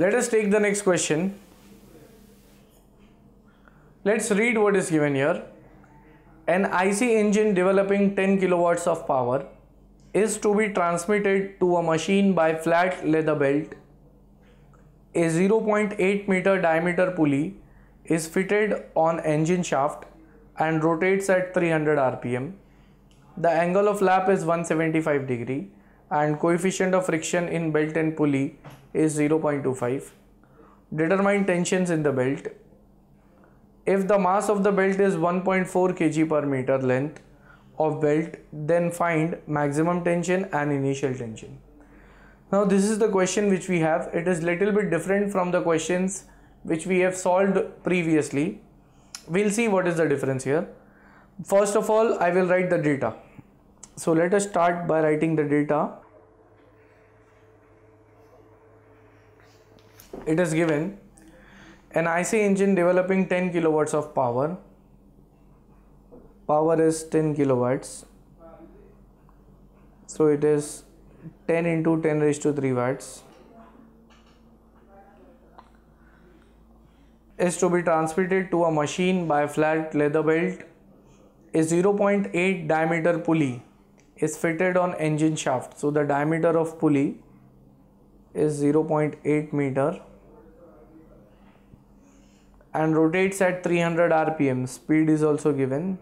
Let us take the next question. Let's read what is given here. An IC engine developing 10 kilowatts of power is to be transmitted to a machine by flat leather belt. A 0.8 meter diameter pulley is fitted on engine shaft and rotates at 300 rpm. The angle of lap is 175 degree and coefficient of friction in belt and pulley is 0.25. Determine tensions in the belt. If the mass of the belt is 1.4 kg per meter length of belt, then find maximum tension and initial tension. Now this is the question which we have. It is little bit different from the questions which we have solved previously. We'll see what is the difference here. First of all, I will write the data. So let us start by writing the data. It is given an IC engine developing 10 kilowatts of power. Power is 10 kilowatts. So it is 10 into 10 raised to 3 watts. Is to be transmitted to a machine by flat leather belt. A 0.8 diameter pulley is fitted on engine shaft. So the diameter of pulley is 0.8 meter and rotates at 300 rpm. Speed is also given.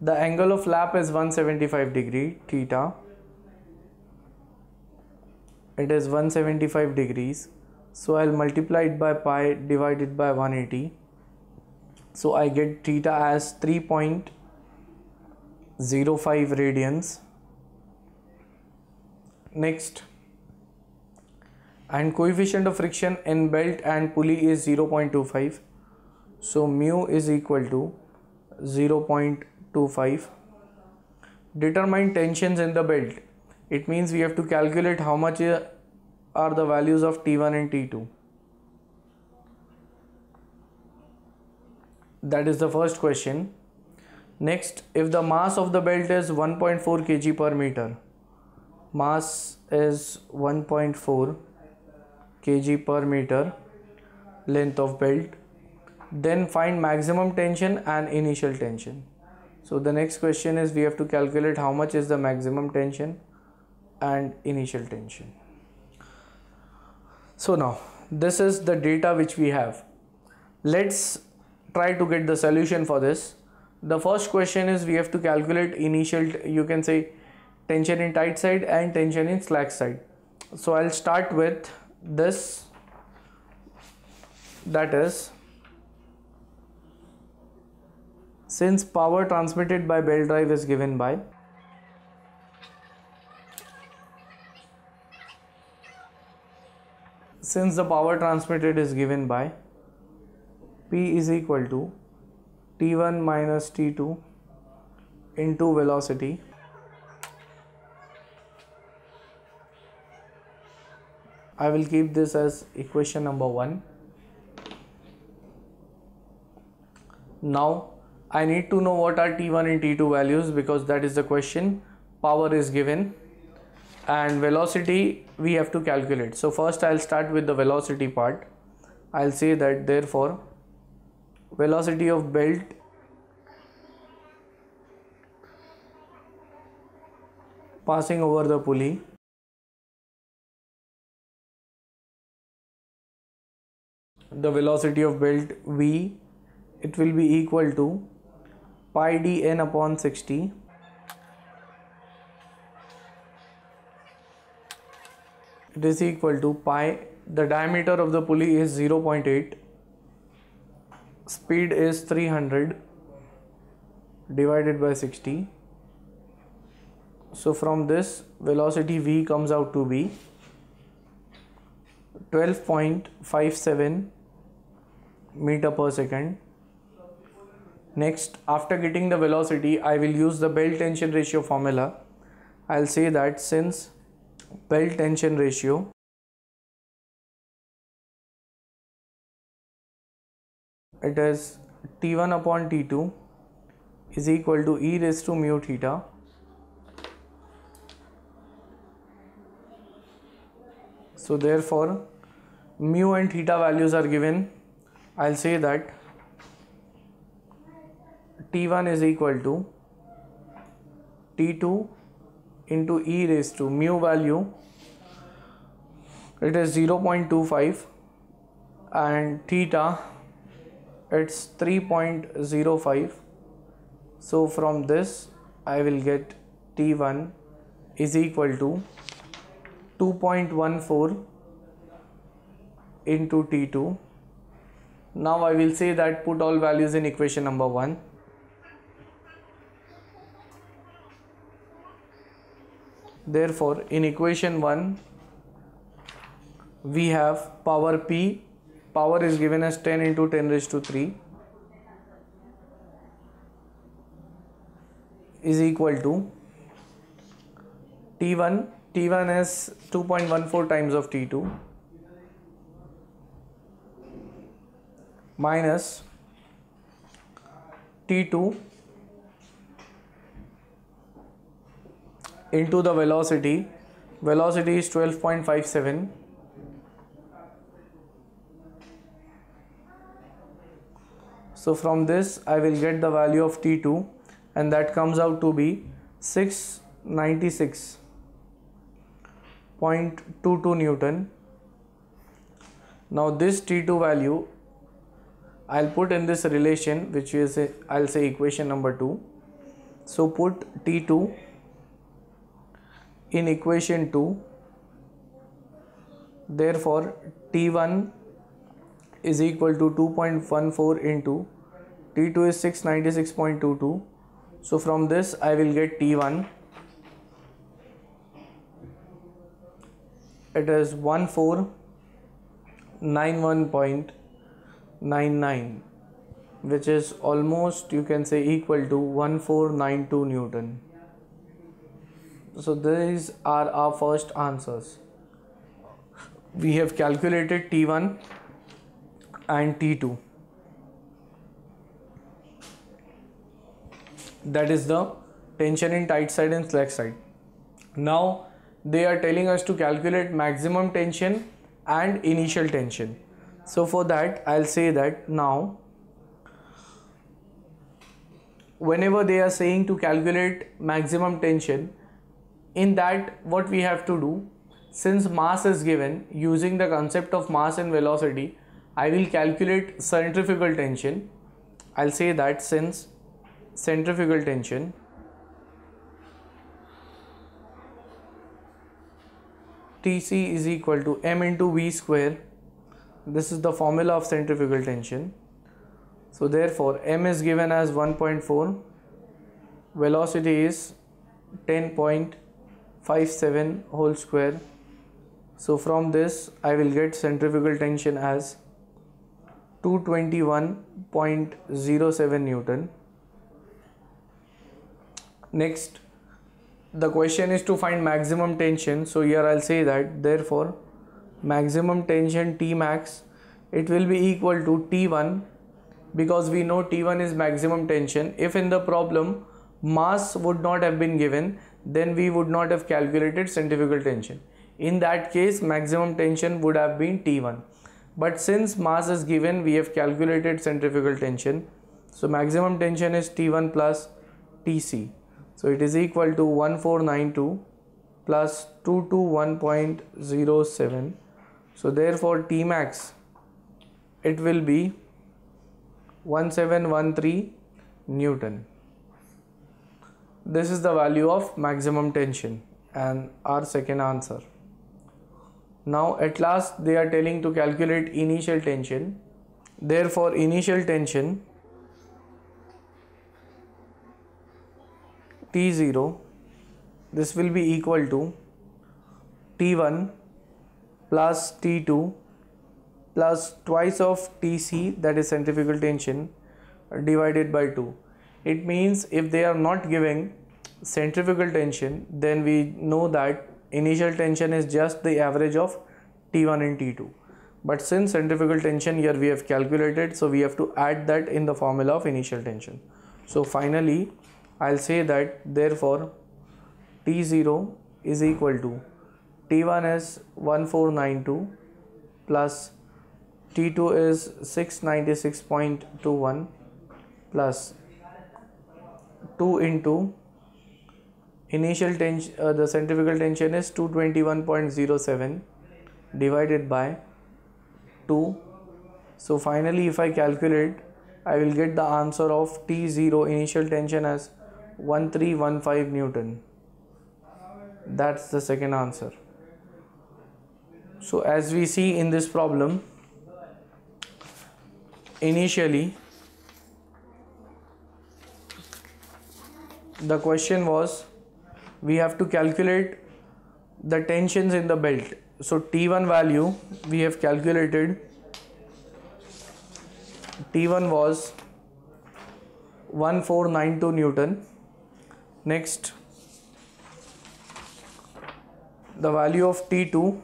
The angle of lap is 175 degree theta. It is 175 degrees. So I'll multiply it by pi divided by 180. So I get theta as 3.05 radians. Next and coefficient of friction in belt and pulley is 0.25 so mu is equal to 0.25 determine tensions in the belt. It means we have to calculate how much are the values of T1 and T2 that is the first question. Next if the mass of the belt is 1.4 kg per meter mass is 1.4 kg per meter length of belt then find maximum tension and initial tension. So the next question is we have to calculate how much is the maximum tension and initial tension. So now this is the data which we have. Let's try to get the solution for this. The first question is we have to calculate initial you can say tension in tight side and tension in slack side. So i'll start with this that is since power transmitted by belt drive is given by since the power transmitted is given by P is equal to T1 minus T2 into velocity I will keep this as equation number 1 now I need to know what are T1 and T2 values because that is the question power is given and velocity we have to calculate. So first I'll start with the velocity part. I'll say that therefore velocity of belt passing over the pulley the velocity of belt v it will be equal to pi d n upon 60 it is equal to pi the diameter of the pulley is 0.8 speed is 300 divided by 60 so from this velocity v comes out to be 12.57 meter per second. Next after getting the velocity I will use the belt tension ratio formula. I'll say that since belt tension ratio it is T1 upon T2 is equal to e raised to mu theta. So therefore mu and theta values are given I'll say that T1 is equal to T2 into e raised to mu value. It is 0.25 and theta it's 3.05 so from this I will get T1 is equal to 2.14 into T2 now I will say that put all values in equation number 1 therefore in equation 1 we have power P. Power is given as 10 into 10 raised to 3 is equal to T1 T1 is 2.14 times of T2 minus T2 into the velocity. Velocity is 12.57 so from this I will get the value of T2 and that comes out to be 696.22 Newton. Now this T2 value I'll put in this relation which is I'll say equation number 2 so put T2 in equation 2 therefore t1 is equal to 2.14 into t2 is 696.22 so from this I will get t1 it is 1491.99 which is almost you can say equal to 1492 newton. So these are our first answers. We have calculated T1 and T2 that is the tension in tight side and slack side. Now they are telling us to calculate maximum tension and initial tension so for that I'll say that now whenever they are saying to calculate maximum tension in that what we have to do since mass is given using the concept of mass and velocity I will calculate centrifugal tension. I'll say that since centrifugal tension Tc is equal to m into v square this is the formula of centrifugal tension. So therefore m is given as 1.4 velocity is 10.57 whole square. So from this I will get centrifugal tension as 221.07 Newton. Next the question is to find maximum tension. So here I'll say that therefore maximum tension T max it will be equal to T1 because we know T1 is maximum tension if in the problem mass would not have been given then we would not have calculated centrifugal tension. In that case, maximum tension would have been T1. But since mass is given, we have calculated centrifugal tension. So maximum tension is T1 plus Tc. So it is equal to 1492 plus 221.07. So therefore T max it will be 1713 Newton. This is the value of maximum tension and our second answer. Now at last they are telling to calculate initial tension. Therefore initial tension T0 this will be equal to T1 plus T2 plus twice of Tc that is centrifugal tension divided by 2 it means if they are not giving centrifugal tension then we know that initial tension is just the average of T1 and T2 but since centrifugal tension here we have calculated so we have to add that in the formula of initial tension. So finally I'll say that therefore T0 is equal to T1 is 1492 plus T2 is 696.21 plus 2 into initial tension uh, the centrifugal tension is 221.07 divided by 2 so finally if I calculate I will get the answer of T0 initial tension as 1315 Newton. That's the second answer so as we see in this problem initially the question was we have to calculate the tensions in the belt. So T1 value we have calculated T1 was 1492 Newton. Next the value of T2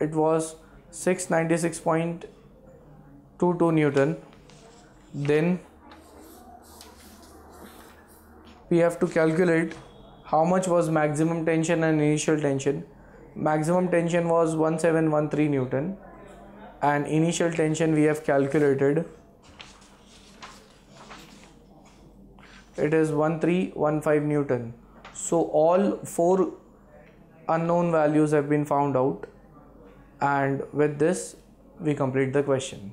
it was 696.22 Newton. Then we have to calculate how much was maximum tension and initial tension. Maximum tension was 1713 newton. And initial tension we have calculated it is 1315 newton. So all four unknown values have been found out and with this we complete the question